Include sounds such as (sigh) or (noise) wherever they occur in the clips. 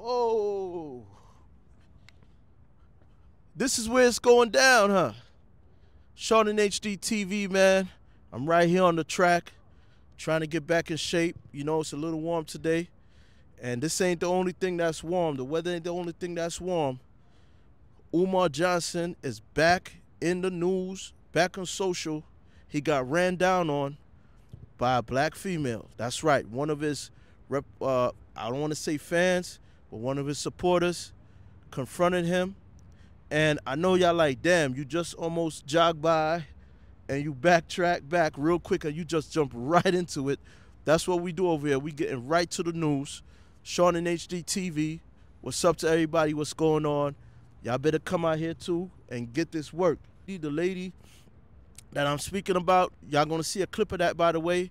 Whoa. This is where it's going down, huh? And HD TV, man. I'm right here on the track, trying to get back in shape. You know, it's a little warm today. And this ain't the only thing that's warm. The weather ain't the only thing that's warm. Umar Johnson is back in the news, back on social. He got ran down on by a black female. That's right. One of his, rep, uh, I don't want to say fans, but one of his supporters confronted him. And I know y'all like, damn, you just almost jogged by and you backtrack back real quick and you just jump right into it. That's what we do over here. We getting right to the news. Sean and HD TV. What's up to everybody? What's going on? Y'all better come out here too and get this work. The lady that I'm speaking about, y'all gonna see a clip of that by the way,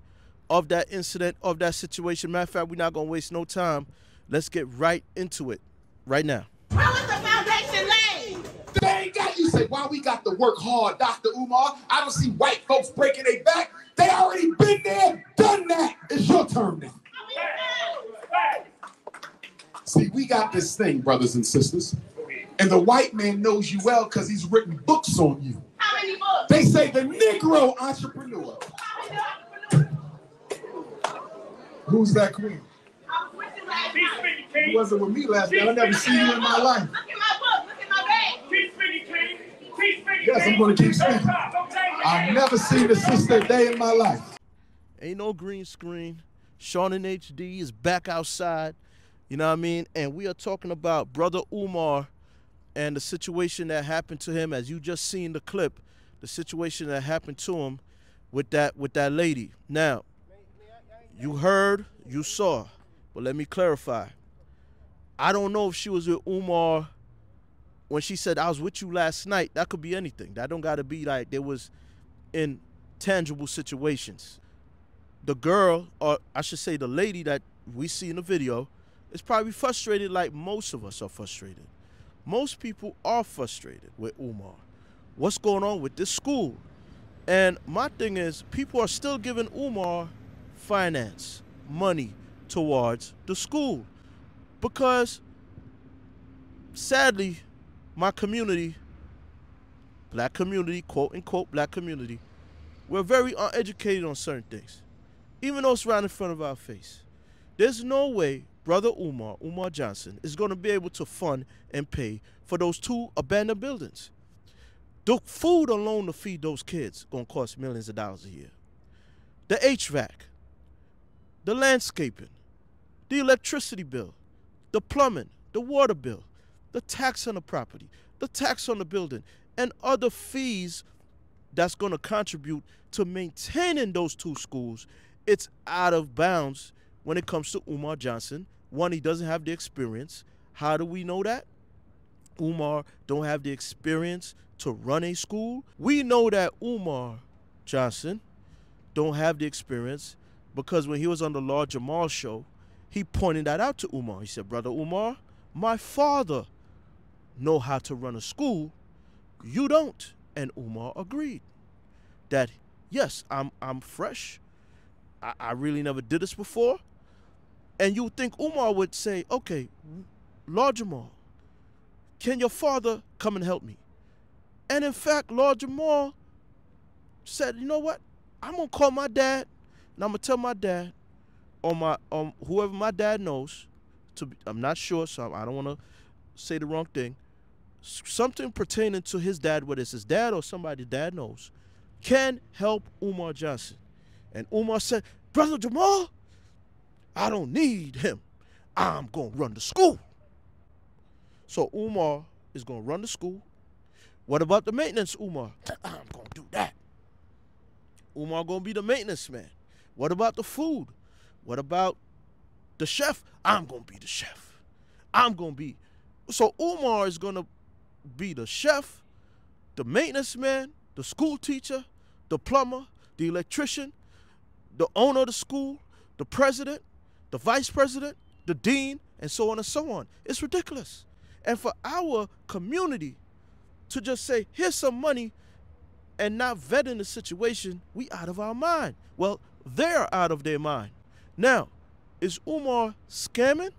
of that incident, of that situation. Matter of fact, we're not gonna waste no time. Let's get right into it right now. How is the foundation laid? They ain't got you say why we got to work hard, Dr. Umar. I don't see white folks breaking their back. They already been there, done that. It's your turn now. See, we got this thing, brothers and sisters. And the white man knows you well because he's written books on you. How many books? They say the Negro entrepreneur. Who's that queen? I was with you last night. You wasn't with me last night. I never seen you in my life. Look at my book. Look at my bag. Keep speaking, King. Keep speaking. Yes, I'm gonna keep Don't speaking. stop. Don't change your I've never seen a sister a day in my life. Ain't no green screen. Sean and HD is back outside. You know what I mean? And we are talking about Brother Umar and the situation that happened to him, as you just seen the clip, the situation that happened to him with that with that lady. Now, you heard, you saw, but let me clarify. I don't know if she was with Umar when she said I was with you last night. That could be anything. That don't gotta be like there was in tangible situations the girl, or I should say the lady that we see in the video, is probably frustrated like most of us are frustrated. Most people are frustrated with Umar. What's going on with this school? And my thing is, people are still giving Umar finance, money towards the school. Because sadly, my community, black community, quote unquote black community, we're very uneducated on certain things even though it's right in front of our face. There's no way Brother Umar, Umar Johnson, is going to be able to fund and pay for those two abandoned buildings. The food alone to feed those kids going to cost millions of dollars a year. The HVAC, the landscaping, the electricity bill, the plumbing, the water bill, the tax on the property, the tax on the building, and other fees that's going to contribute to maintaining those two schools it's out of bounds when it comes to Umar Johnson. One, he doesn't have the experience. How do we know that? Umar don't have the experience to run a school. We know that Umar Johnson don't have the experience because when he was on the Lord Jamal show, he pointed that out to Umar. He said, "Brother Umar, my father know how to run a school. You don't." And Umar agreed that yes, I'm I'm fresh. I, I really never did this before. And you would think Umar would say, okay, Lord Jamal, can your father come and help me? And in fact, Lord Jamal said, you know what? I'm gonna call my dad and I'm gonna tell my dad or my um whoever my dad knows to be, I'm not sure, so I don't wanna say the wrong thing. Something pertaining to his dad, whether it's his dad or somebody dad knows, can help Umar Johnson. And Umar said, Brother Jamal, I don't need him. I'm going to run the school. So Umar is going to run the school. What about the maintenance, Umar? (clears throat) I'm going to do that. Umar going to be the maintenance man. What about the food? What about the chef? I'm going to be the chef. I'm going to be. So Umar is going to be the chef, the maintenance man, the school teacher, the plumber, the electrician, the owner of the school, the president, the vice president, the dean, and so on and so on. It's ridiculous. And for our community to just say, here's some money and not vetting the situation, we out of our mind. Well, they're out of their mind. Now, is Umar scamming?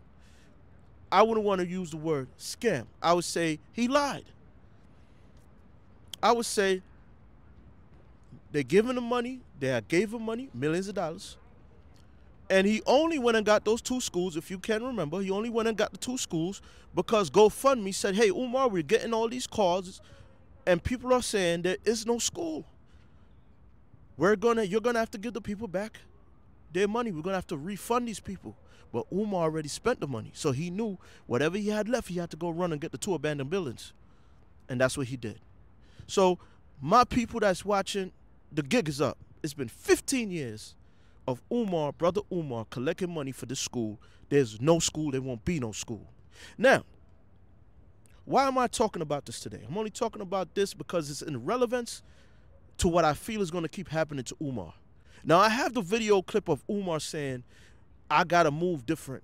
I wouldn't want to use the word scam. I would say he lied. I would say they giving him money. They gave him money, millions of dollars. And he only went and got those two schools, if you can remember. He only went and got the two schools because GoFundMe said, hey, Umar, we're getting all these calls, and people are saying there is no school. We're gonna, you're gonna have to give the people back their money. We're gonna have to refund these people. But Umar already spent the money, so he knew whatever he had left, he had to go run and get the two abandoned buildings, and that's what he did. So, my people that's watching, the gig is up. It's been 15 years of Umar, brother Umar, collecting money for this school. There's no school, there won't be no school. Now, why am I talking about this today? I'm only talking about this because it's in relevance to what I feel is going to keep happening to Umar. Now, I have the video clip of Umar saying, I got to move different.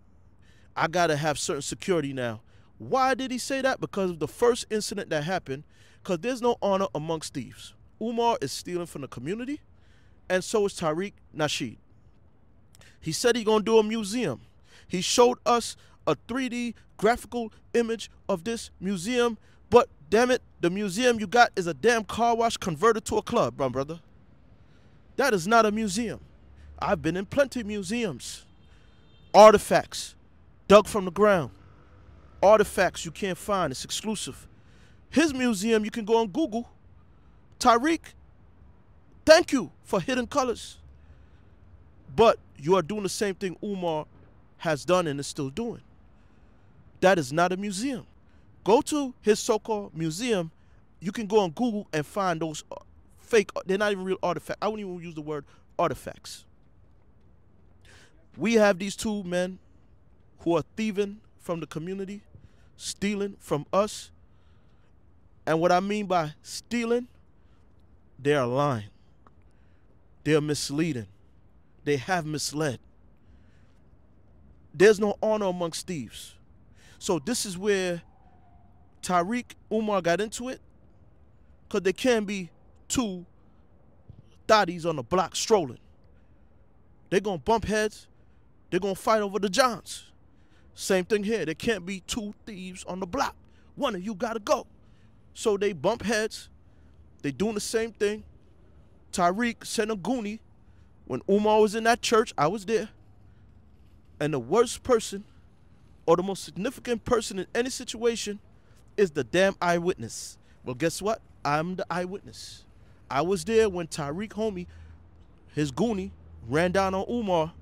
I got to have certain security now. Why did he say that? Because of the first incident that happened, because there's no honor amongst thieves. Umar is stealing from the community, and so is Tariq Nasheed. He said he's going to do a museum. He showed us a 3D graphical image of this museum, but damn it, the museum you got is a damn car wash converted to a club, my brother. That is not a museum. I've been in plenty of museums. Artifacts dug from the ground. Artifacts you can't find. It's exclusive. His museum, you can go on Google. Tariq, thank you for hidden colors. But you are doing the same thing Umar has done and is still doing. That is not a museum. Go to his so-called museum. You can go on Google and find those fake. Uh, they're not even real artifacts. I wouldn't even use the word artifacts. We have these two men who are thieving from the community, stealing from us. And what I mean by stealing, they are lying. They are misleading. They have misled. There's no honor amongst thieves. So this is where Tariq Umar got into it. Because there can be two thotties on the block strolling. They're going to bump heads. They're going to fight over the Johns. Same thing here. There can't be two thieves on the block. One of you got to go. So they bump heads. They doing the same thing. Tariq sent a goonie. When Umar was in that church, I was there. And the worst person or the most significant person in any situation is the damn eyewitness. Well, guess what? I'm the eyewitness. I was there when Tariq Homie, his goonie, ran down on Umar.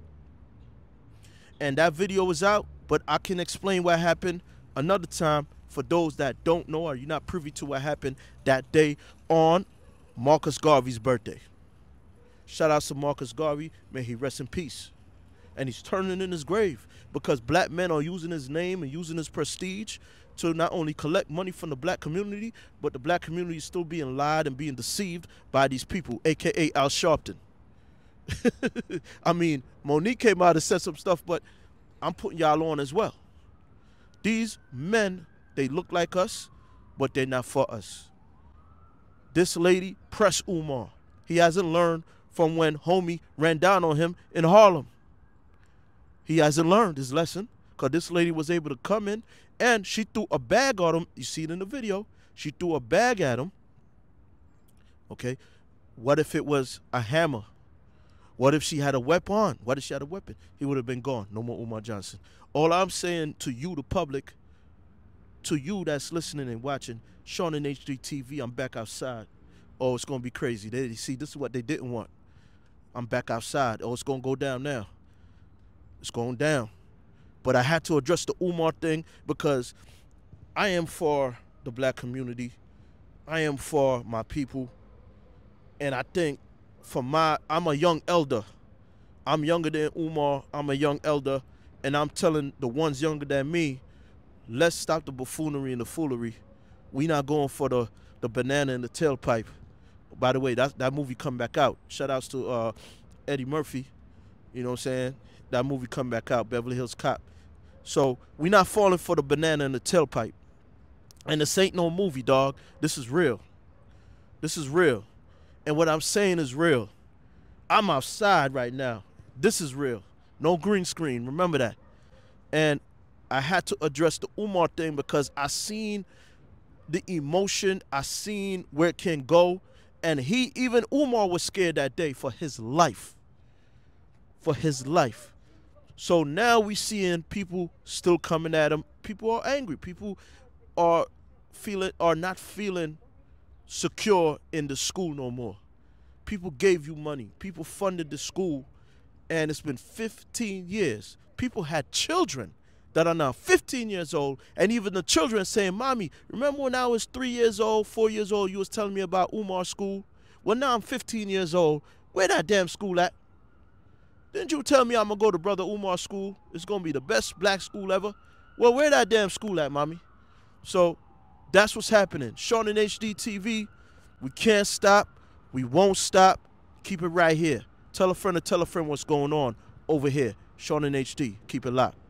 And that video was out, but I can explain what happened another time for those that don't know or you're not privy to what happened that day on Marcus Garvey's birthday. Shout out to Marcus Garvey. May he rest in peace. And he's turning in his grave because black men are using his name and using his prestige to not only collect money from the black community, but the black community is still being lied and being deceived by these people, aka Al Sharpton. (laughs) I mean, Mo'Nique came out and said some stuff, but I'm putting y'all on as well. These men, they look like us, but they're not for us. This lady, Press Umar, he hasn't learned from when homie ran down on him in Harlem. He hasn't learned his lesson because this lady was able to come in and she threw a bag at him. You see it in the video. She threw a bag at him. Okay. What if it was a hammer? What if she had a weapon? What if she had a weapon? He would have been gone. No more Umar Johnson. All I'm saying to you, the public, to you that's listening and watching, Sean and HD TV, I'm back outside. Oh, it's gonna be crazy. They see this is what they didn't want. I'm back outside. Oh, it's gonna go down now. It's going down. But I had to address the Umar thing because I am for the black community. I am for my people. And I think for my I'm a young elder. I'm younger than Umar. I'm a young elder. And I'm telling the ones younger than me, let's stop the buffoonery and the foolery. We not going for the, the banana and the tailpipe. By the way, that that movie come back out. Shout outs to uh, Eddie Murphy. You know what I'm saying? That movie come back out, Beverly Hills Cop. So we not falling for the banana in the tailpipe. And this ain't no movie, dog. This is real. This is real. And what I'm saying is real. I'm outside right now. This is real. No green screen. Remember that. And I had to address the Umar thing because I seen the emotion, I seen where it can go, and he even Umar was scared that day for his life. For his life. So now we seeing people still coming at him. People are angry. People are feeling are not feeling secure in the school no more. People gave you money. People funded the school and it's been 15 years. People had children that are now 15 years old, and even the children saying, "Mommy, remember when I was three years old, four years old? You was telling me about Umar School. Well, now I'm 15 years old. Where that damn school at? Didn't you tell me I'm gonna go to Brother Umar's School? It's gonna be the best black school ever. Well, where that damn school at, mommy? So that's what's happening. Sean and HD TV, we can't stop. We won't stop. Keep it right here. Tell a friend to tell a friend what's going on over here. Sean and HD. Keep it locked.